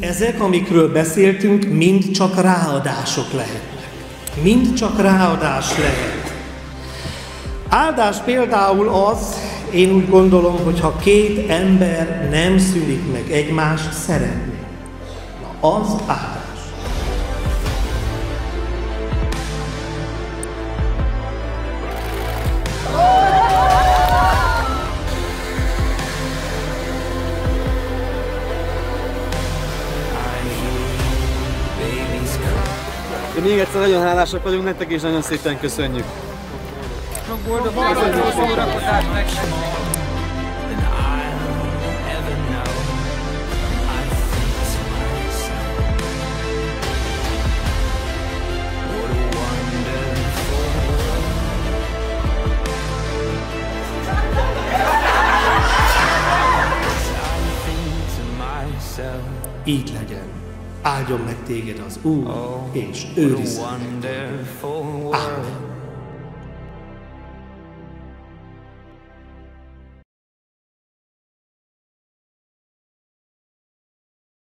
Ezek, amikről beszéltünk, mind csak ráadások lehetnek. Mind csak ráadás lehet. Áldás például az, én úgy gondolom, hogy ha két ember nem szülik meg egymást szeretni, na az áldás. De még egyszer nagyon hálásak vagyunk nektek, és nagyon szépen köszönjük. Than I'll ever know. I think to myself, what a wonderful world. I think to myself, Így legyen. Áldjon meg téged az Úr, oh, és őrizzen.